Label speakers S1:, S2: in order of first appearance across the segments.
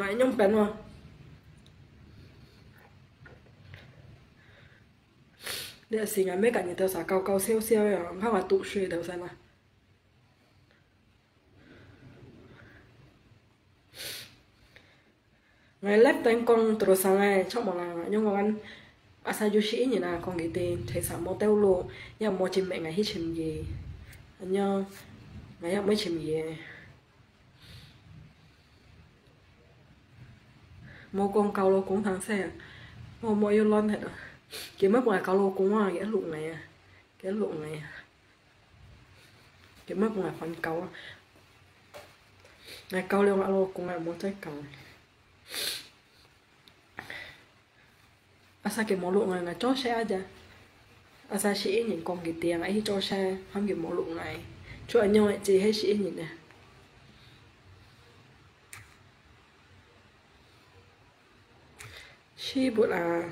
S1: lại nhung bèn mà để xin anh mấy cái những tôi xả cao cao xeo xeo rồi à. không phải tụ suy đâu xem nào ngày lép tên con từ sáng ngày trong một là nhưng mà anh asa như là con cái tên thấy sao mô teo lô. Nhưng mà chim mẹ ngày hết chim gì anh nhớ, ngày mới chim gì mô con cao lô cũng thằng xe mô mô yêu lon thật rồi. Kiểu mất ngoài cao lô cũng à cái lụng này cái lụng này kiếm mất ngoài phần cao này, cao lô lô cũng là một trái cầu. À, sao cái mỏ lụng này là cho xe ra à, sao sĩ nhìn con cái tiền, ấy cho xe, không cái mỏ lụng này. Cho anh nhau chị hết sĩ nhìn nè? Chi bộ là,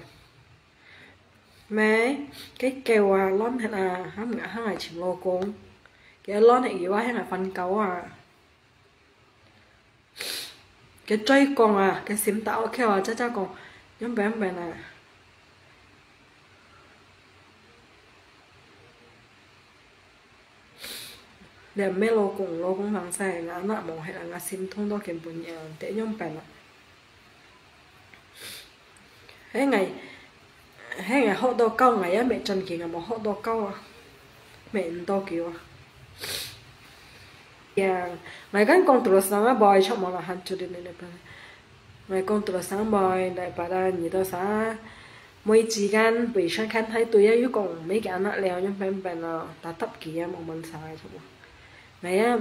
S1: mẹ, cái kèo à lon hay là hắn ngã hắn là chỉ lô con. Cái lon này quá hay là phân cấu à. Cái chơi con à cái xím tạo kêu à cha cha con, nhóm bé bé này để mẹ lô cùng lô cũng vắng xài ngã nạ mong hay là ngã xím thông đó kiếm bún nhà để nhóm bé này thế ngày thế ngày hốt đồ câu ngày á, mẹ chân kỳ ngày một hốt đồ câu à mẹ đồ kiểu à yeah ngày kan con tuổi sáng á, bòi chọn một là hạn chu đến này bên ngày con tuổi sáng bòi, đại bà ra nhị đó sa mỗi chỉ gan bị sang khăn thấy tôi á còn mấy cái anh leo nhưng bên bên là ta tập kia mà mình sai chứ ngày á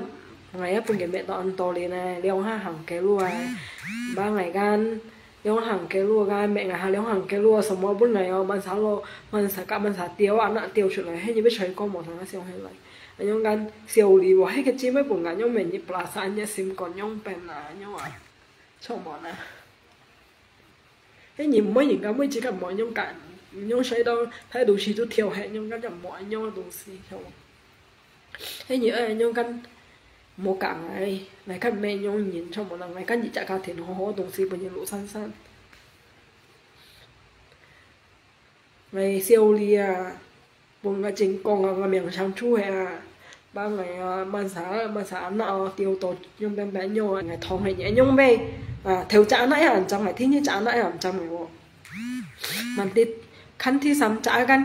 S1: ngày á bên cái mẹ tao ăn to lên này leo ha hàng cái luôn. Ba ngày gan leo hàng cái lúa gan mẹ ngày ha leo hàng cái lúa, xong mọi bữa này ờ, ông bán sáng lo bán sáng cả bán sáng tiêu ăn ăn hết như biết chơi con một thằng nó xem hết lại. Ờ, anh gan siêu lì vào, hết cái chi mấy bụng anh nhung mình như plus anh nhớ sim còn nhung bên à nhung à. Chồng bọn à cái nhìn mấy nhìn cái mấy chỉ cần mọi nhung cả nhung xây đâu thấy đủ gì tôi thiểu hệ nhung cái chẳng mọi nhung đủ gì không thế nhớ anh nhung gan một cả ngày này các mẹ nhau nhìn trong một lần này các chị chạy cả tiền hồ hồ đồng gì bởi nhiêu lũ san san. Này siêu lì à bốn cái chính con là miệng sáng chu hè à. Ba ngày mà xã mà xã nọ, tiêu tổ nhung bên bé nhau à. ngày thong hay nhẹ nhung bê à theo trả nãy à, hẳn trong ngày thiên như trả nãy à, hẳn trong ngày bộ. Mà tít, khăn thi sắm trả gan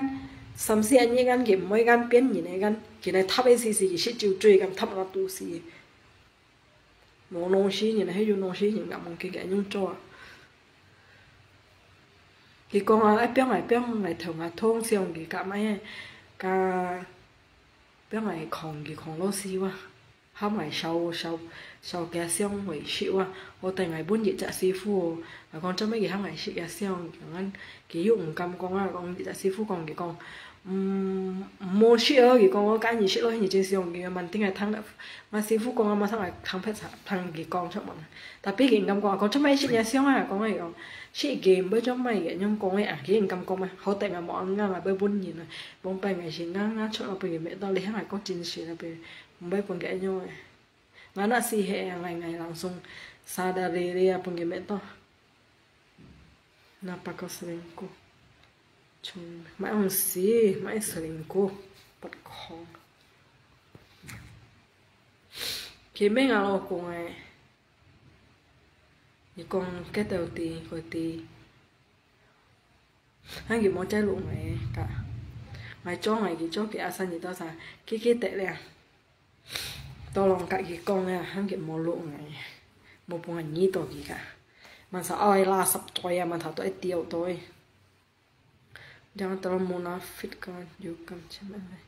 S1: sắm xe anh gan kiểm mấy gan biến nhìn này gan cái này thắp ấy gì gì sẽ chịu truy gan thắp nó tu gì nó nông sĩ như này hay dùng nông sĩ như gặp một cái cái nhung cho cái con ai béo ngày béo ngày thường ngày thôn xiong cái cả mấy cái, béo ngày còn cái còn lo xí wa không phải sau sau sau cái xong ngày chịu à. Ô tay ngày bốn dị dạ sư phụ và con cho mấy cái không phải chịu cái xong chẳng ăn cái dụng cầm con là con nhiệt dạ sư phụ còn cái con. Mua chịu cái con cái gì chịu lo gì trên xiong cái mình tiếng ngày thắng đã, mà sư phụ con à, mà thằng ngày thắng phải thằng cái con cho bọn. Ta biết cái cầm con con cho mấy chịu cái xiong à con này con. Chị game với cho mày cái nhưng con ấy à cái cầm con mà. Họ tại mà bọn ngang là bơi buôn nhìn rồi bọn bay ngày chỉ ngang ngang cho là bởi mẹ tao lấy hàng con chín xí là bởi bay buôn cái nhau này ngã là xì hệ ngày ngày langsung sadari dia pergi mek to. Napa kau selingkuh chung mai on si mai selingkuh pat khong khi mấy ngà lo cùng ai thì con cái đầu tì rồi tì. Hai người mua trái lụa này cả. Ngày cho ngày cái cho cái asan gì đó sao cái cái tệ liền tôi lòng cái cái con này hắn cái mồ lộ này. Một bộ ngành nhí tôi cả. Mà sợ ai la sập tôi à mà thảo tôi tiêu tôi. Đang tôi muốn nó fit con dù cầm chém em này.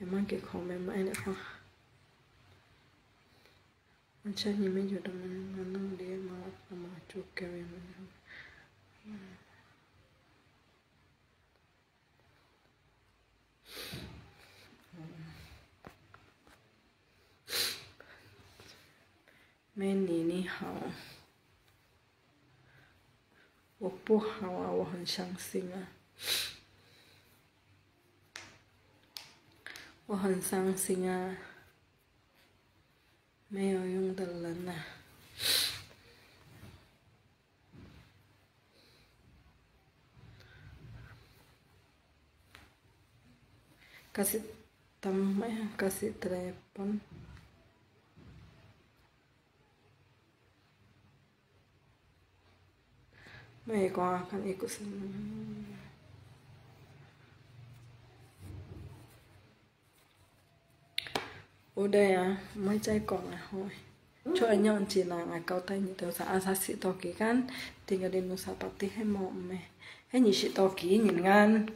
S1: Em mang cái con em em nữa không? Anh chơi nhìn mấy chỗ đó mình nó đi mà mà chụp cái em. này men ni ni hao 我不好啊，我很伤心啊，我很伤心啊，没有用的人、啊。kasih teman kasih telepon May ko akan ikut sini. Ô đây à, mấy chai còn à thôi. Cho anh nhọn chỉ là ngày cao tay như tôi sẽ sa sĩ to ký gan, thì người đến nó sẽ bắt tí hay mọ mẹ. Hay nhìn sĩ to ký nhìn gan.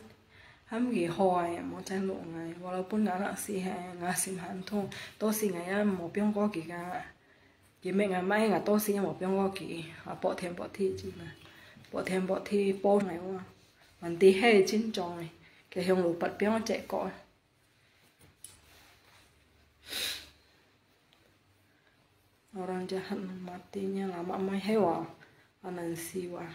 S1: hâm gì hỏi à, một chai lộ ngày, và lâu bốn ngã là sĩ hè, ngã xìm hẳn thôi. Tôi sĩ ngày em một biông có kỹ gan chỉ mẹ ngày mai ngã tôi sĩ một biông có kỹ, và bỏ thêm bỏ thi chỉ là bỏ thêm bỏ thì bò này không à mình tí hề chín tròn này. Cái hồng lụa bật béo chạy cọ orang jahat matinya lama mai hewa anan siwa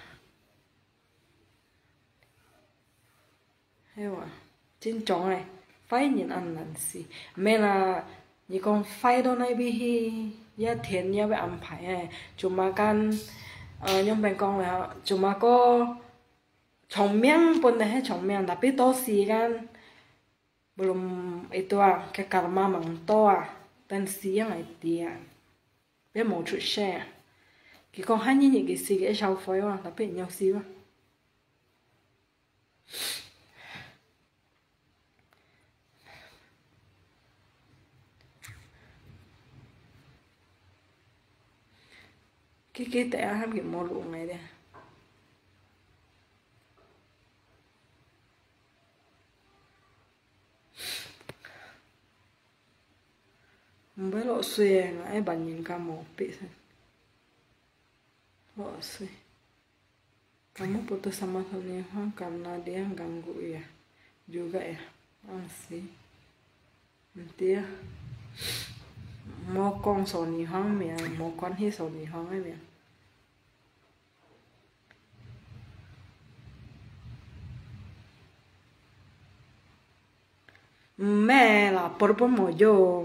S1: hewa trên chọn này. Phải nhìn anh lần gì mẹ là như con phải đâu này bị hi ya tiền ya bị ăn phải này. Chúng mà can ờ nhưng bên con là chúng mà có chồng miếng bên này hết chồng miếng đặc biệt to xì kan belum itu cái ke karma mang to à ah dan siang ai dia bé mau chút xe cái con hai như cái xì cái sau phơi mà đặc biệt nhau xì mà cái cái tệ ham cái mô lụ này đây. Không biết xuề mà, ai bằng nhìn cả một bị sao? Lọ xuề kamu putus sama Sonihong karena dia ganggu ya juga ya masih nanti ya một con số nhì hóng mẹ một con hi số nhì hóng ấy mẹ. Mẹ là por por mồ yo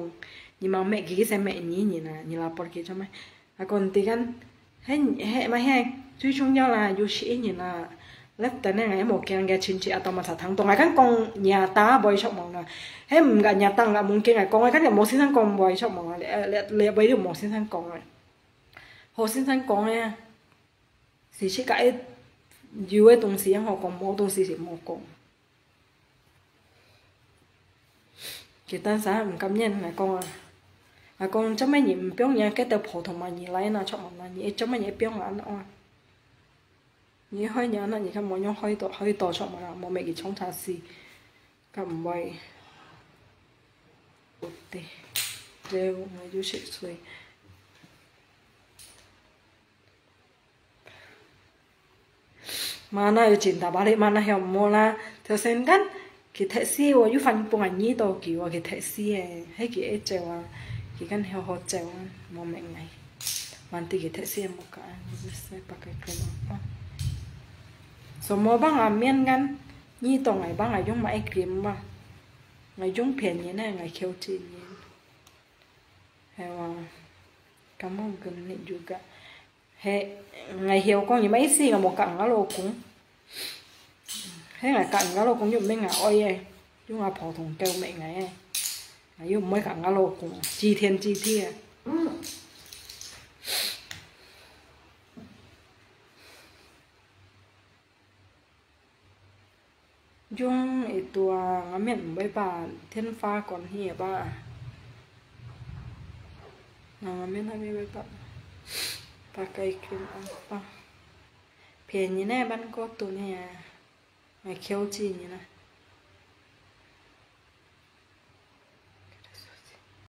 S1: nhưng mà mẹ kia sẽ mẹ nhí nhỉ nè nhỉ là por kia cho mẹ. À còn tí gan hết hết mà hết suy chung nhau là yo sĩ nhỉ là left tên này một cái cái chính trị ở trong mà thằng tông ai kan con nhà ta boy shop mong là hết mình cả nhà tăng là muốn cái này con ai kan một sinh sang con boy shop mong là lẹ lẹ bây được một sinh sang con rồi hồ sinh sang con nha thì chỉ cái yêu cái东西họ còn mua 东西是冇讲。kita sa唔cảm nhận là con à à con cho mấy nhịp biểu nhà cái tờ phổ thông mà nhị lấy nó cho mà nhị cho mấy nhịp biểu là nó nhị hơi nhớ nó nhị cái mỗi nhóm hơi to hơi to cho mà mà ta bảo đi mà hiểu mua là theo sen cắt cái thẻ xí và yu phần bông anh nhí đồ kiểu cái thẻ xí hay cái ấy treo à cái căn hiểu hot treo à mà mẹ này hoàn thì cái thẻ em một cái sẽ pakai cream số mo bang à miên gan như đồ ngày bang ngày dùng máy kiếm mà ngày dùng tiền như này ngày kêu tiền như thế mà, cảm ơn gần này juga he ngày hiểu con như mấy gì mà một cặn đó lô cũng thế ngày cặn cá lô cũng dùng bên ngày oi ấy chúng là phổ thông kêu mẹ ngày ấy là dùng mấy cặn cá lô cũng chi thiên chi thiên yung e tua ngắm men bai ba thiên pha còn hi ba ngắm men ha mi bai ba pa kai kim ang pha. Phe như ne ban có tu này mày khéo chi như này